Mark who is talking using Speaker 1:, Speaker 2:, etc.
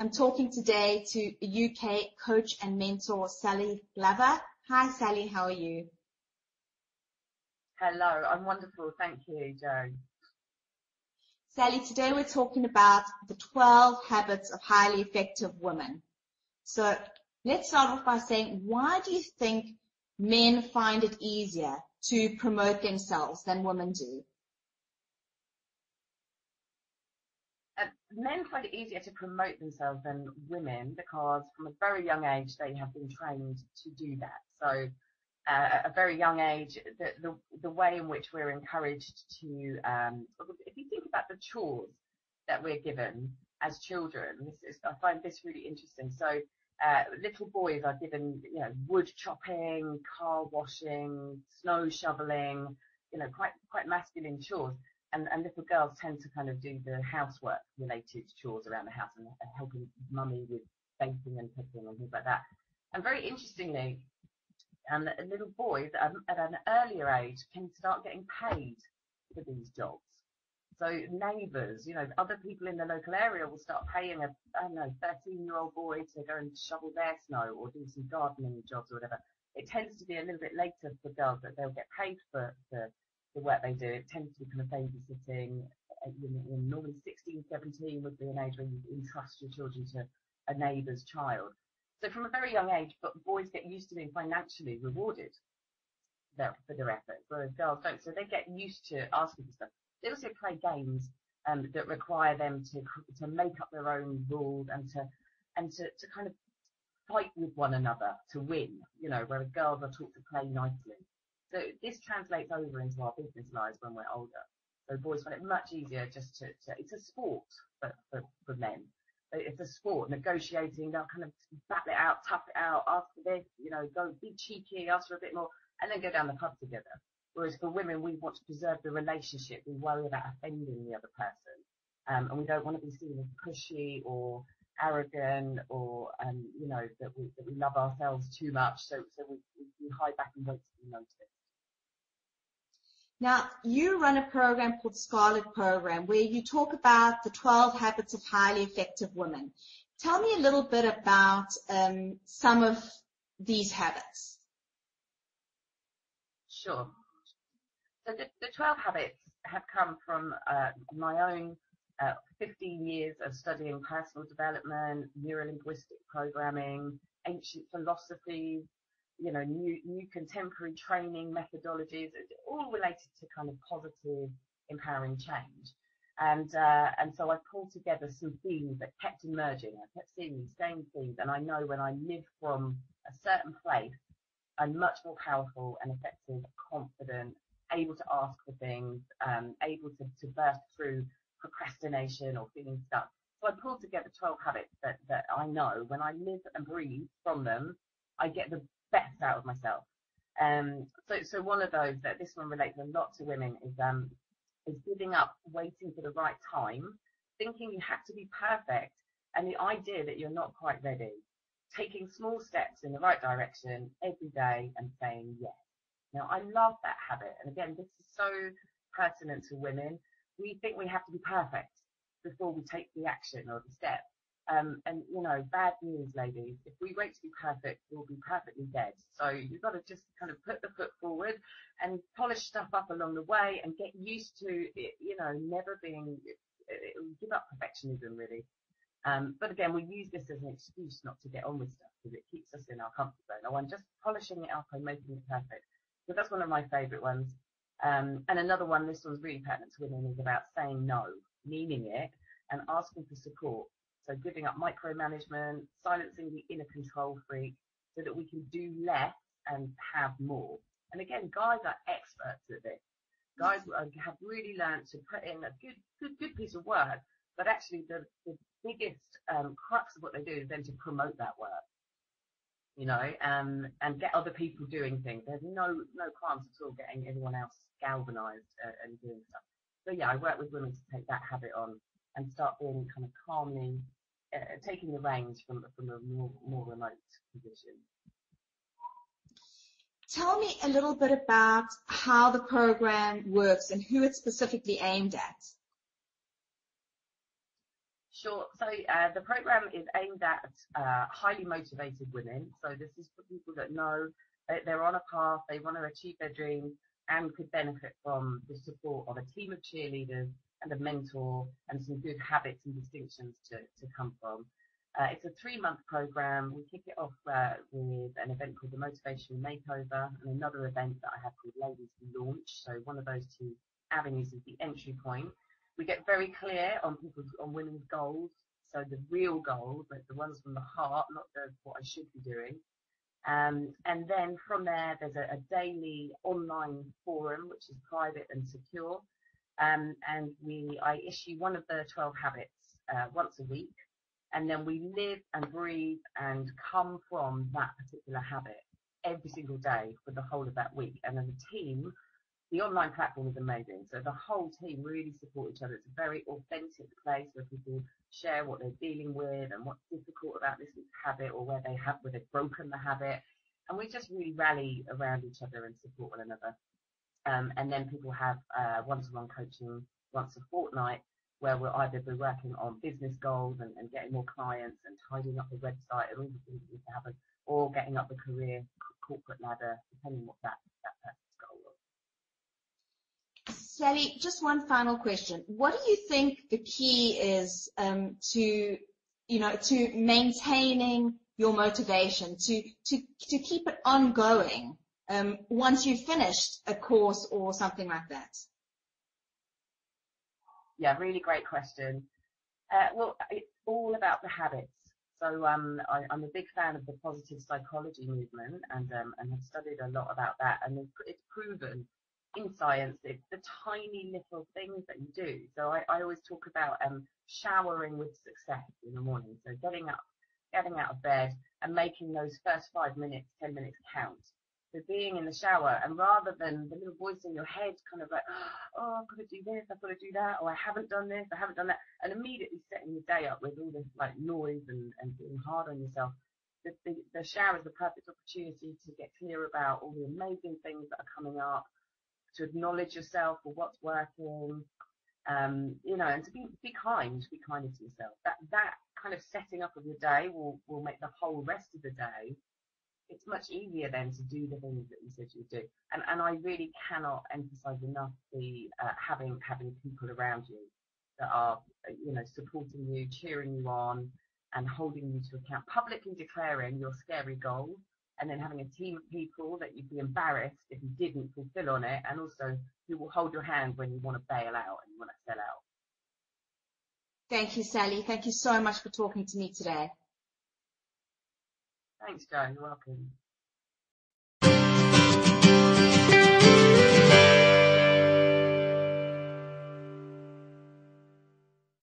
Speaker 1: I'm talking today to UK coach and mentor, Salli Glover. Hi, Salli. How are you?
Speaker 2: Hello. I'm wonderful. Thank you, Jo.
Speaker 1: Salli, today we're talking about the 12 habits of highly effective women. So let's start off by saying, why do you think men find it easier to promote themselves than women do?
Speaker 2: Uh, men find it easier to promote themselves than women because from a very young age they have been trained to do that. So uh, at a very young age, the, the, the way in which we're encouraged to, um, if you think about the chores that we're given as children, this is, I find this really interesting. So uh, little boys are given, you know, wood chopping, car washing, snow shoveling, you know, quite quite masculine chores, and and little girls tend to kind of do the housework related chores around the house and, and helping mummy with baking and cooking and things like that. And very interestingly, um, little boys at, at an earlier age can start getting paid for these jobs. So neighbours, you know, other people in the local area will start paying a, I don't know, 13 year old boy to go and shovel their snow or do some gardening jobs or whatever. It tends to be a little bit later for girls that they'll get paid for, for the work they do. It tends to be kind of babysitting. Uh, you normally 16, 17 would be an age where you entrust your children to a neighbour's child. So from a very young age, but boys get used to being financially rewarded for their efforts, whereas girls don't. So they get used to asking for stuff. They also play games um, that require them to to make up their own rules and to and to, to kind of fight with one another to win. You know, whereas girls are taught to play nicely. So this translates over into our business lives when we're older. So boys find it much easier just to, to it's a sport for, for, for men. It's a sport, negotiating, they'll kind of battle it out, tough it out, ask for this, you know, go be cheeky, ask for a bit more, and then go down the pub together. Whereas for women, we want to preserve the relationship. We worry about offending the other person. Um, and we don't want to be seen as pushy or arrogant or, um, you know, that we, that we love ourselves too much. So, so we, we hide back and wait to be noticed.
Speaker 1: Now, you run a program called Scarlett Program where you talk about the 12 habits of highly effective women. Tell me a little bit about um, some of these habits.
Speaker 2: Sure. So the, the 12 habits have come from uh, my own uh, 15 years of studying personal development, neurolinguistic programming, ancient philosophies, you know, new, new contemporary training methodologies, all related to kind of positive, empowering change. And, uh, and so I pulled together some themes that kept emerging. I kept seeing these same themes. And I know when I live from a certain place, I'm much more powerful and effective, confident, able to ask for things, um, able to, to burst through procrastination or feeling stuck. So I pulled together 12 habits that, that I know when I live and breathe from them, I get the best out of myself. Um, so, so one of those that this one relates a lot to women is, um, is giving up waiting for the right time, thinking you have to be perfect and the idea that you're not quite ready, taking small steps in the right direction every day and saying yes. Now, I love that habit. And again, this is so pertinent to women. We think we have to be perfect before we take the action or the step. Um, and you know, bad news, ladies. If we wait to be perfect, we'll be perfectly dead. So you've got to just kind of put the foot forward and polish stuff up along the way and get used to, you know, never being, give up perfectionism really. Um, but again, we use this as an excuse not to get on with stuff because it keeps us in our comfort zone. I'm just polishing it up and making it perfect. So that's one of my favourite ones. Um, and another one, this one's really pertinent to women, is about saying no, meaning it, and asking for support. So giving up micromanagement, silencing the inner control freak, so that we can do less and have more. And again, guys are experts at this. Guys have really learned to put in a good, good, good piece of work, but actually the, the biggest um, crux of what they do is then to promote that work you know, um, and get other people doing things. There's no no qualms at all getting everyone else galvanised uh, and doing stuff. So yeah, I work with women to take that habit on and start being kind of calmly uh, taking the reins from from a more more remote position.
Speaker 1: Tell me a little bit about how the program works and who it's specifically aimed at.
Speaker 2: Sure. So uh, the program is aimed at uh, highly motivated women. So this is for people that know that they're on a path, they want to achieve their dreams, and could benefit from the support of a team of cheerleaders and a mentor and some good habits and distinctions to, to come from. Uh, it's a three-month program. We kick it off uh, with an event called the Motivation Makeover and another event that I have called Ladies Launch. So one of those two avenues is the entry point. We get very clear on people's on women's goals. So the real goals, like the ones from the heart, not the what I should be doing. Um, and then from there, there's a, a, daily online forum, which is private and secure. Um, and we, I issue one of the 12 habits uh, once a week. And then we live and breathe and come from that particular habit every single day for the whole of that week. And as a team, the online platform is amazing. So the whole team really support each other. It's a very authentic place where people share what they're dealing with and what's difficult about this habit or where they have where they've broken the habit. And we just really rally around each other and support one another. Um, and then people have uh, one-to-one coaching once a fortnight where we'll either be working on business goals and, and getting more clients and tidying up the website and all the things that need to happen, or getting up the career corporate ladder, depending what that, that person's goal was.
Speaker 1: Salli, just one final question. What do you think the key is um, to, you know, to maintaining your motivation, to, to, to keep it ongoing um, once you've finished a course or something like that?
Speaker 2: Yeah, really great question. Uh, well, it's all about the habits. So um, I, am a big fan of the positive psychology movement and um, and have studied a lot about that. And it's, proven in science, it's the tiny little things that you do. So I, I always talk about um, showering with success in the morning. So getting up, getting out of bed and making those first five minutes, ten minutes count. So being in the shower and rather than the little voice in your head kind of like, oh, I've got to do this, I've got to do that, or I haven't done this, I haven't done that, and immediately setting the day up with all this like noise and, and being hard on yourself. The, the, the shower is the perfect opportunity to get clear about all the amazing things that are coming up, to acknowledge yourself for what's working, um, you know, and to be be kind, be kinder to yourself. That that kind of setting up of your day will will make the whole rest of the day. It's much easier then to do the things that you said you would do. And and I really cannot emphasize enough the uh, having having people around you that are you know supporting you, cheering you on, and holding you to account, publicly declaring your scary goal, and then having a team of people that you'd be embarrassed if you didn't fulfill on it, and also who will hold your hand when you want to bail out and you want to sell out.
Speaker 1: Thank you, Salli. Thank you so much for talking to me today.
Speaker 2: Thanks, Joe. You're welcome.